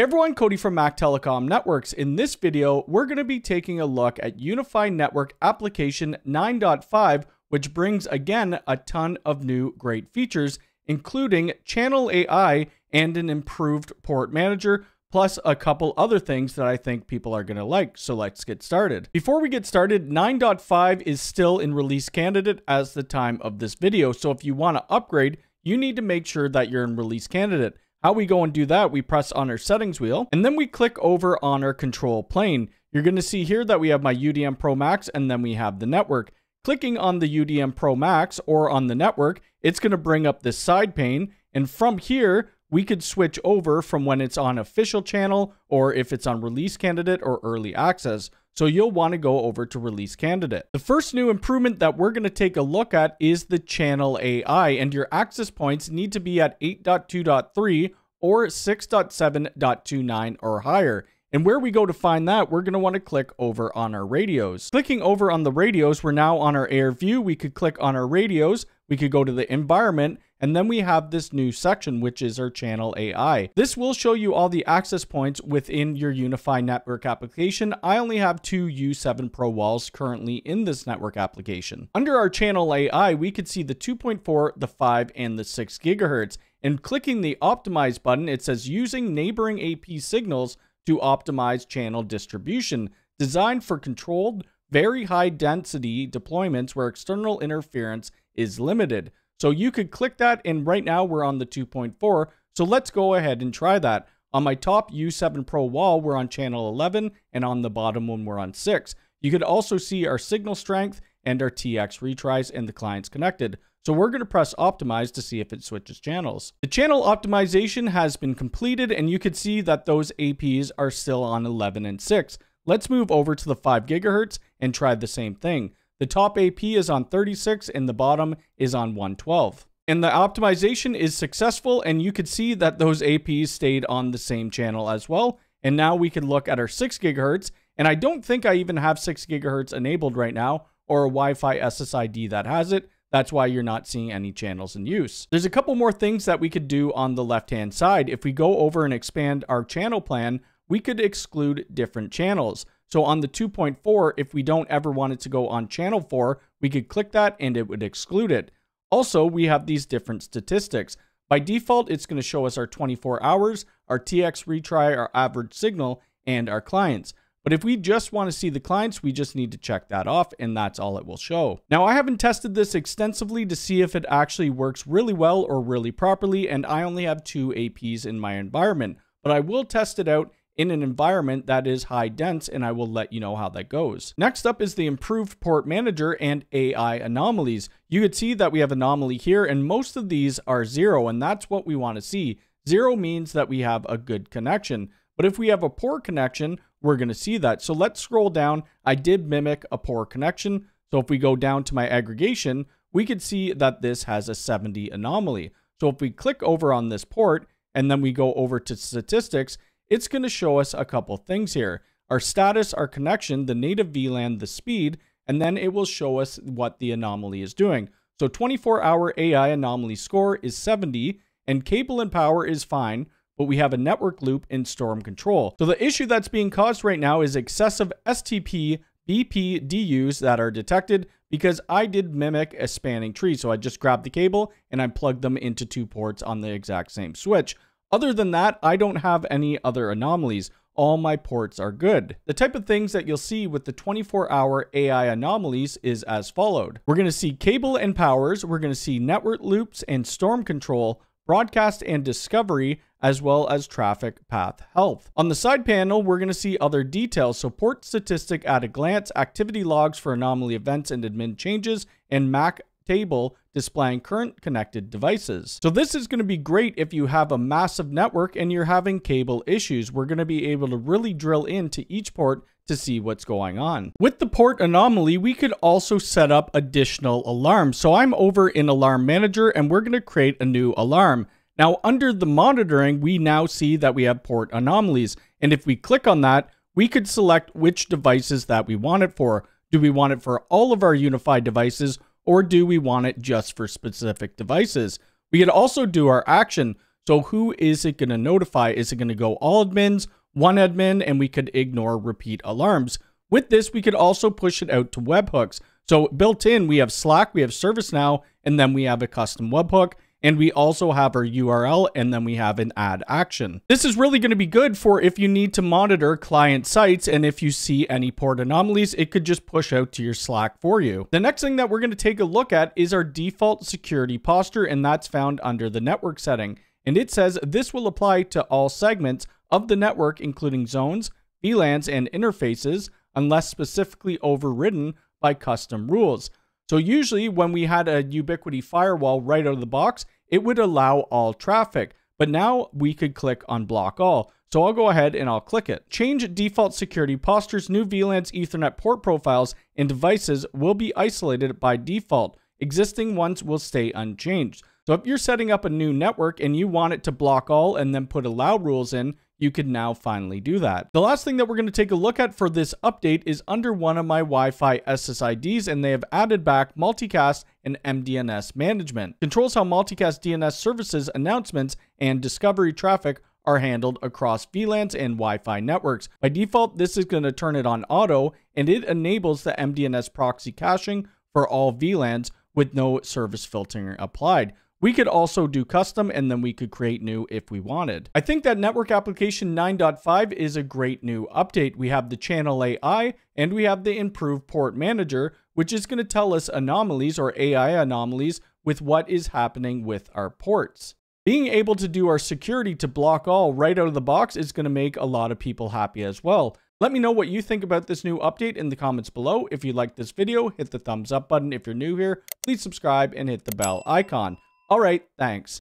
Hey everyone, Cody from Mac Telecom Networks. In this video, we're going to be taking a look at UniFi Network Application 9.5, which brings again a ton of new great features, including Channel AI and an improved port manager, plus a couple other things that I think people are going to like. So let's get started. Before we get started, 9.5 is still in release candidate as the time of this video. So if you want to upgrade, you need to make sure that you're in release candidate. How we go and do that, we press on our settings wheel and then we click over on our control plane. You're going to see here that we have my UDM Pro Max and then we have the network. Clicking on the UDM Pro Max or on the network, it's going to bring up this side pane. And from here, we could switch over from when it's on official channel or if it's on release candidate or early access. So you'll want to go over to release candidate. The first new improvement that we're going to take a look at is the channel AI and your access points need to be at 8.2.3 or 6.7.29 or higher. And where we go to find that, we're going to want to click over on our radios. Clicking over on the radios, we're now on our air view. We could click on our radios. We could go to the environment and then we have this new section, which is our channel AI. This will show you all the access points within your UniFi network application. I only have two U7 Pro walls currently in this network application. Under our channel AI, we could see the 2.4, the 5, and the 6 gigahertz. And clicking the optimize button, it says using neighboring AP signals to optimize channel distribution, designed for controlled, very high density deployments where external interference is limited. So you could click that and right now we're on the 2.4. So let's go ahead and try that. On my top U7 Pro wall, we're on channel 11 and on the bottom one, we're on 6. You could also see our signal strength and our TX retries and the clients connected. So we're going to press optimize to see if it switches channels. The channel optimization has been completed and you can see that those APs are still on 11 and 6. Let's move over to the 5 gigahertz and try the same thing. The top AP is on 36 and the bottom is on 112. And the optimization is successful and you could see that those APs stayed on the same channel as well. And now we can look at our 6 gigahertz and I don't think I even have 6 gigahertz enabled right now or a Wi-Fi SSID that has it. That's why you're not seeing any channels in use. There's a couple more things that we could do on the left-hand side. If we go over and expand our channel plan, we could exclude different channels. So on the 2.4, if we don't ever want it to go on channel 4, we could click that and it would exclude it. Also, we have these different statistics. By default, it's going to show us our 24 hours, our TX retry, our average signal, and our clients. But if we just want to see the clients, we just need to check that off and that's all it will show. Now, I haven't tested this extensively to see if it actually works really well or really properly, and I only have two APs in my environment, but I will test it out in an environment that is high dense, and I will let you know how that goes. Next up is the improved port manager and AI anomalies. You could see that we have anomaly here, and most of these are zero, and that's what we want to see. Zero means that we have a good connection. But if we have a poor connection, we're going to see that. So let's scroll down. I did mimic a poor connection. So if we go down to my aggregation, we could see that this has a 70 anomaly. So if we click over on this port and then we go over to statistics, it's going to show us a couple things here. Our status, our connection, the native VLAN, the speed, and then it will show us what the anomaly is doing. So 24 hour AI anomaly score is 70 and cable and power is fine, but we have a network loop in storm control. So the issue that's being caused right now is excessive STP BPDUs that are detected because I did mimic a spanning tree. So I just grabbed the cable and I plugged them into two ports on the exact same switch. Other than that, I don't have any other anomalies. All my ports are good. The type of things that you'll see with the 24-hour AI anomalies is as followed. We're going to see cable and powers, we're going to see network loops and storm control, broadcast and discovery, as well as traffic path health. On the side panel, we're going to see other details, so port statistic at a glance, activity logs for anomaly events and admin changes, and MAC table displaying current connected devices. So this is going to be great if you have a massive network and you're having cable issues. We're going to be able to really drill into each port to see what's going on. With the port anomaly, we could also set up additional alarms. So I'm over in Alarm Manager and we're going to create a new alarm. Now under the monitoring, we now see that we have port anomalies. And if we click on that, we could select which devices that we want it for. Do we want it for all of our unified devices or do we want it just for specific devices? We could also do our action. So who is it going to notify? Is it going to go all admins, one admin, and we could ignore repeat alarms? With this, we could also push it out to webhooks. So built in, we have Slack, we have ServiceNow, and then we have a custom webhook. And we also have our URL and then we have an add action. This is really going to be good for if you need to monitor client sites and if you see any port anomalies, it could just push out to your Slack for you. The next thing that we're going to take a look at is our default security posture and that's found under the network setting. And it says this will apply to all segments of the network including zones, VLANs, and interfaces unless specifically overridden by custom rules. So usually when we had a Ubiquiti firewall right out of the box, it would allow all traffic. But now we could click on block all. So I'll go ahead and I'll click it. Change default security postures, new VLANs Ethernet port profiles, and devices will be isolated by default. Existing ones will stay unchanged. So if you're setting up a new network and you want it to block all and then put allow rules in, you can now finally do that. The last thing that we're going to take a look at for this update is under one of my Wi-Fi SSIDs and they have added back multicast and MDNS management. Controls how multicast DNS services announcements and discovery traffic are handled across VLANs and Wi-Fi networks. By default, this is going to turn it on auto and it enables the MDNS proxy caching for all VLANs with no service filtering applied. We could also do custom and then we could create new if we wanted. I think that Network Application 9.5 is a great new update. We have the channel AI and we have the improved port manager, which is going to tell us anomalies or AI anomalies with what is happening with our ports. Being able to do our security to block all right out of the box is going to make a lot of people happy as well. Let me know what you think about this new update in the comments below. If you liked this video, hit the thumbs up button. If you're new here, please subscribe and hit the bell icon. All right, thanks.